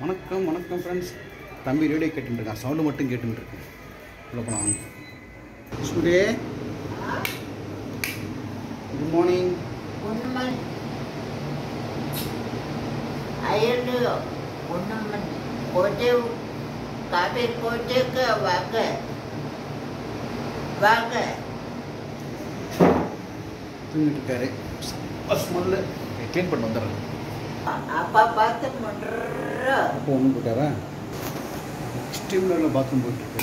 வணக்கம் வணக்கம் ஃப்ரெண்ட்ஸ் தம்பி ரேடியோ கேட்டுருக்கான் சவுண்டு மட்டும் கேட்டுட்டு இருக்கு. உள்ள போலாம். சுடே குட் மார்னிங் ஒன்றுமன் அயர்ந்து ஒன்றுமன் கோட்டை காபி கோட்டைக்கு வாங்க வாங்க தூங்கிட்டு இருக்காரு ஸ்மெல்லு க்ளீன் பண்ணி வந்துடுறேன். அப்பா பார்த்து முன்ற அப்போ ஒன்றும் போட்டாரா? எக்ஸ்ட்ரீம் லெவலில் பாத்ரூம் போயிட்டுருக்கு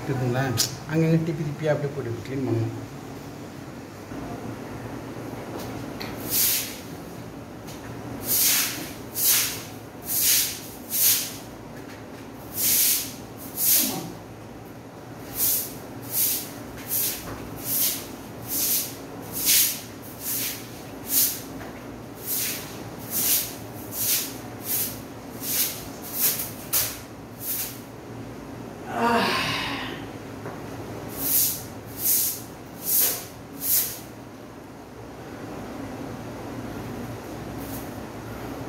இருக்குங்களா அங்கங்கே டிப்பி டிப்பியாக அப்படியே போட்டு க்ளீன் பண்ணணும்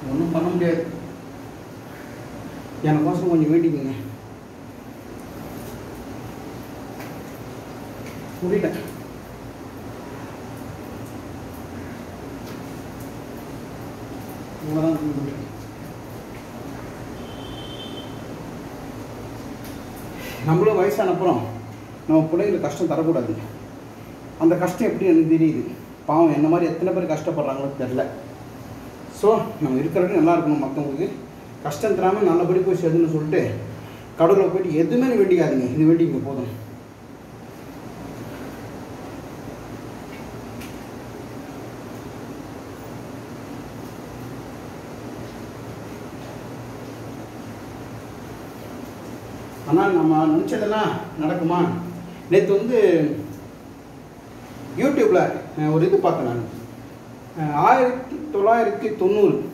ஒன்றும் பண்ண முடியாது. எனக்கோசம் கொஞ்சம் வேண்டிக்குங்க. முடியல. இவ்வளோதான் நம்மளும் வயசானப்புறம் நம்ம பிள்ளைங்களுக்கு கஷ்டம் தரக்கூடாது அந்த கஷ்டம் எப்படி எனக்கு தெரியுது? பாவம் என்ன மாதிரி எத்தனை பேர் கஷ்டப்படுறாங்களோ தெரில ஸோ நம்ம இருக்கிற வரைக்கும் நல்லா இருக்கணும் மற்றவங்களுக்கு கஷ்டம் தராமல் நல்லபடி போய் சேதுன்னு சொல்லிட்டு கடவுளை போயிட்டு எதுவுமே வேண்டிக்காதீங்க. இது வேண்டிங்க போதும். ஆனால் நம்ம நினச்சதெல்லாம் நடக்குமா? நேற்று வந்து யூடியூப்பில் ஒரு இது பார்த்தேன் நான். ஆயிரத்தி தொள்ளாயிரத்தி தொண்ணூறு.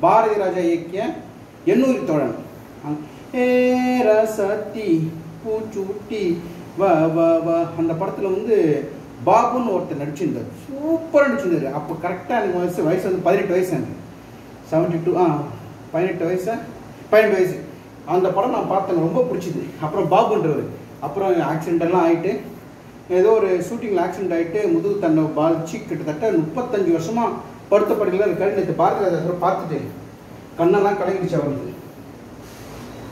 பாரதி ராஜா இயக்கிய எண்ணூரி தோழன். அஹ் சத்தி பூச்சூட்டி வ வ வ அந்த படத்தில் வந்து பாபுன்னு ஒருத்தர் நடிச்சிருந்தார். சூப்பராக நடிச்சிருந்தார். அப்போ கரெக்டாக எனக்கு வயசு வயசு வந்து பதினெட்டு வயசு எனக்கு. செவன்ட்டி டூ ஆ பதினெட்டு வயசு பதினெட்டு வயசு. அந்த படம் நான் பார்த்தேன் ரொம்ப பிடிச்சிது. அப்புறம் பாபுன்றவர். அப்புறம் ஆக்சிடென்ட் எல்லாம் ஆகிட்டு ஏதோ ஒரு ஷூட்டிங்கில் ஆக்சிடென்ட் ஆகிட்டு முதுகு தன்னை பாதிச்சு கிட்டத்தட்ட முப்பத்தஞ்சு வருஷமாக படுத்த படுக்கையில் இருக்காரு நேற்று பாரதி பார்த்துட்டு கண்ணெல்லாம் கலங்கிடுச்சு அவருக்கு.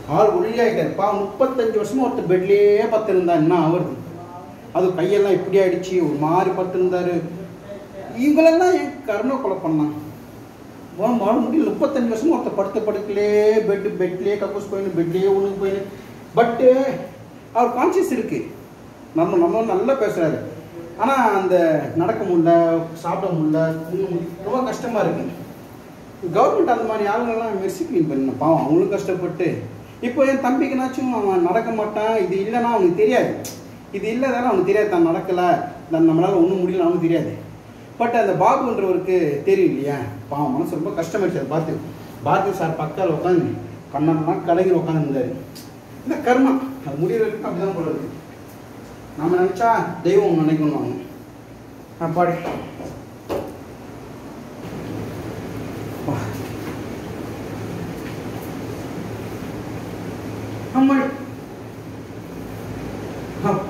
ஆள் ஒளியாயிட்டார் பா முப்பத்தஞ்சு வருஷமாக ஒருத்தர் பெட்லேயே பத்திருந்தா என்ன ஆவறது அது கையெல்லாம் இப்படி ஆயிடுச்சு ஒரு மாதிரி பத்திருந்தாரு இவங்களெல்லாம் என் கருணை கொலை பண்ணான் வாழ முடியல முப்பத்தஞ்சு வருஷமா ஒருத்தர் படுத்த படுக்கலே பெட்டு பெட்லேயே கக்கூஸ் போயின்னு பெட்லேயே உணவு போயின்னு. பட்டு அவர் கான்சியஸ் இருக்குது நம்ம நம்ம நல்லா பேசுறாரு. ஆனால் அந்த நடக்க முடியல சாப்பிட முடியல ரொம்ப கஷ்டமா இருக்கு. கவர்மெண்ட் அந்த மாதிரி ஆளுங்கள்லாம் மெர்சி க்ளீன் பண்ணணும் பாவம் அவங்களும் கஷ்டப்பட்டு. இப்போ என் தம்பிக்குனாச்சும் அவன் நடக்க மாட்டான் இது இல்லைன்னா அவனுக்கு தெரியாது. இது இல்லைதானே அவனுக்கு தெரியாது தான் நடக்கலை. தான் நம்மளால் ஒன்றும் முடியல அவனுக்கு தெரியாது. பட் அந்த பாபுன்றவருக்கு தெரியும் இல்லையா? பாவம் மனசு ரொம்ப கஷ்டமாயிடுச்சு அதை பார்த்து. பாரதி சார் பக்கத்தில் உட்காந்து கண்ணெல்லாம் கலைஞர் உட்காந்துருந்தாரு இந்த கர்மா? அது முடிகிற வரைக்கும் அப்படிதான் போல நம்ம நினச்சா தெய்வம் நினைக்கணும் அவங்க அப்பாடி வா. அம்மாடி அப்.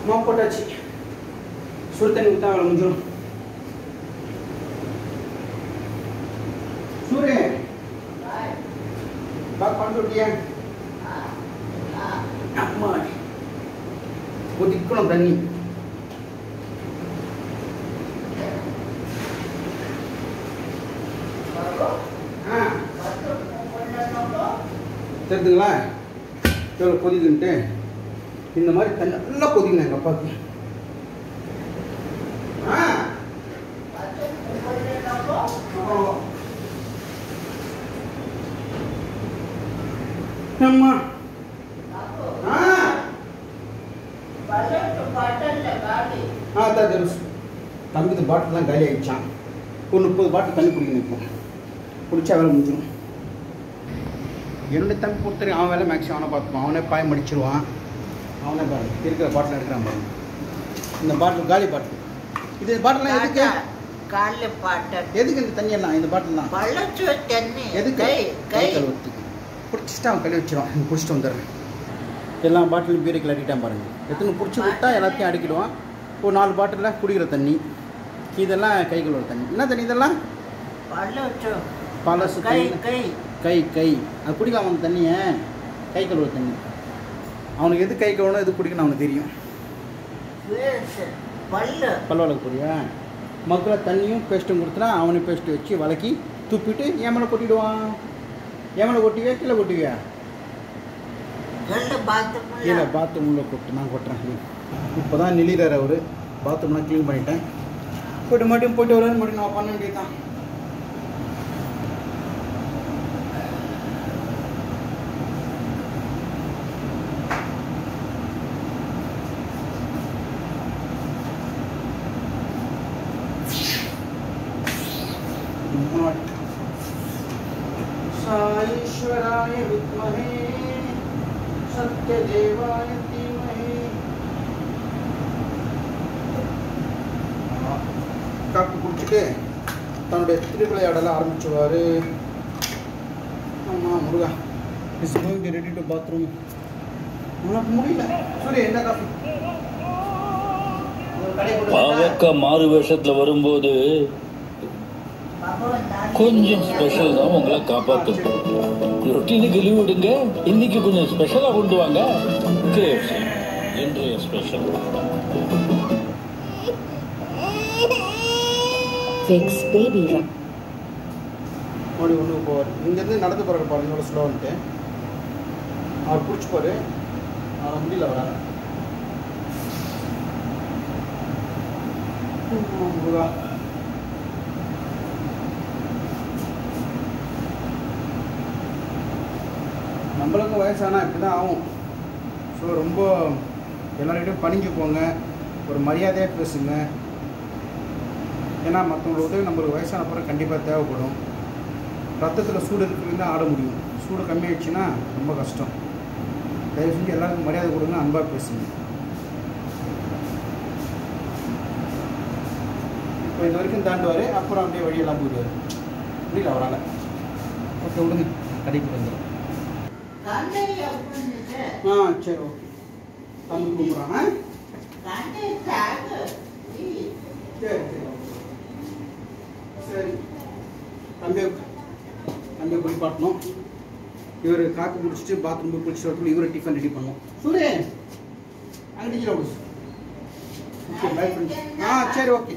அம்மா போட்டாச்சு சுடு தண்ணி ஊற்றா அவளை முடிஞ்சிடும் சூரிய பாக் பண்ணி விட்டியா அம்மா கொதிக்கணும் தண்ணி ஆ தெரிஞ்சுங்களா எவ்வளோ கொதிக்குன்ட்டு இந்த மாதிரி தண்ணி நல்லா கொதிக்கணும் எங்கள் அப்பாவுக்கு அம்மா ஆ. ஆ தான் தெரியும் தம்பிக்கு பாட்டில் காலி ஆகிடுச்சான் ஒரு முப்பது பாட்டில் தண்ணி குடிக்கணும் இப்போ. குடிச்சா வேலை முடிஞ்சிடும் என்னுடைய தம்பி பொறுத்தவரைக்கும் அவன் வேலை மேக்ஸிமம் அவனை பார்த்துப்பான். அவனே பாயம் மடிச்சிருவான். அவனே பாரு இருக்கிற பாட்டில் எடுக்கிறான் பாருங்க இந்த பாட்டில் காலி பாட்டில். இது பாட்டிலாம் எதுக்கு? காலைல பாட்டர் எதுக்கு இந்த தண்ணியெல்லாம் இந்த பழச்சு தண்ணி. எதுக்கு? கை கழுவுறதுக்கு. பிடிச்சிட்டு அவன் கழுவி வச்சிடும் இங்கே பிடிச்சிட்டு வந்துடுறேன். எல்லா பாட்டிலும் பீரை கிளட்டிட்டான் பாருங்க. எத்தனை பிடிச்சி விட்டா எல்லாத்தையும் அடிக்கிடுவான். ஒரு நாலு பாட்டிலில் குடிக்கிற தண்ணி. இதெல்லாம் கை கழுவுற தண்ணி. என்ன தண்ணி இதெல்லாம்? பழசு கை கை. கை கை. அது குடிக்கலாம் அந்த தண்ணியை கை கழுவுற தண்ணி. அவனுக்கு எது கை கழுவணும் எது குடிக்கணும் அவனுக்கு தெரியும். பல்லு. பல்வளக்கு புரியா மக்களை தண்ணியும் பேஸ்ட்டும் கொடுத்துனா அவனும் பேஸ்ட் வச்சு வளக்கி துப்பிட்டு என் மேலே கொட்டிடுவான். மேலே கொட்டுவியா கீழே கொட்டுவியா? கீழே பாத்ரூமில் கொட்டு நான் கொட்டுறேன். இப்போ தான் நெளிறார் அவர். பாத்ரூம்லாம் க்ளீன் பண்ணிட்டேன். போயிட்டு மறுபடியும் போயிட்டு வருவாரு மறுபடியும் நான் பண்ண வேண்டியதுதான் साईश्वराय विद्महे सत्यदेवाय धीमहि காப்பி குடிச்சிட்டு தன்னுடைய திருவிளையாடலை ஆரம்பிச்சுவார் ஆமாம் Muruga is going ready to bathroom உனக்கு முடியல சூரிய என்ன காஃபி ஒரு கடை போட்டு பாவக்கா மாறு வேஷத்துல வரும்போது பகவான் தான் கொஞ்சம் ஸ்பெஷல் தான் உங்களை காப்பாத்தும் ரொட்டீனுக்கு லீவ் விடுங்க. இன்னைக்கு கொஞ்சம் ஸ்பெஷலா கொண்டு வாங்க. KFC. இன்றைய ஸ்பெஷல் Baby Rub. மறுபடி ஒன்று போவார். இங்கேருந்து நடந்து போகிற பாருங்க எவ்வளோ ஸ்லோன்ட்டு அவர் பிடிச்சிப்பாரு அவரை முடியல வர முருகா நம்மளுக்கும் வயசானா இப்படி தான் ஆகும். ஸோ ரொம்ப எல்லார்கிட்டையும் பணிஞ்சு போங்க. ஒரு மரியாதையாக பேசுங்க. ஏன்னா மற்றவங்களோட உதவி நம்மளுக்கு வயசான பிறகு கண்டிப்பாக தேவைப்படும். ரத்தத்தில் சூடு இருக்கிறது தான் ஆட முடியும். சூடு கம்மியாயிடுச்சுன்னா ரொம்ப கஷ்டம். தயவு செஞ்சு எல்லாருக்கும் மரியாதை கொடுங்க அன்பாக பேசுங்க. இப்போ இது வரைக்கும் தாண்டுவார் அப்புறம் அப்படியே வழியெல்லாம் போயிடுவார். புரியல அவரால். ஓகே விடுங்க. கடைக்கு வந்துடும் ஆ சரி ஓகே. தம்பி கூப்பிட்றான்? சரி சரி சரி. தம்பியை தம்பியை குளிப்பாட்டணும் இவர் காப்பி குடிச்சிட்டு பாத்ரூம் போய் குளிச்சுட்டு வரதுக்குள்ள இவரை டிஃபன் ரெடி பண்ணணும் சூரிய அங்கே டீச்சர் ஓகே பை ஃப்ரெண்ட்ஸ் ஆ சரி ஓகே.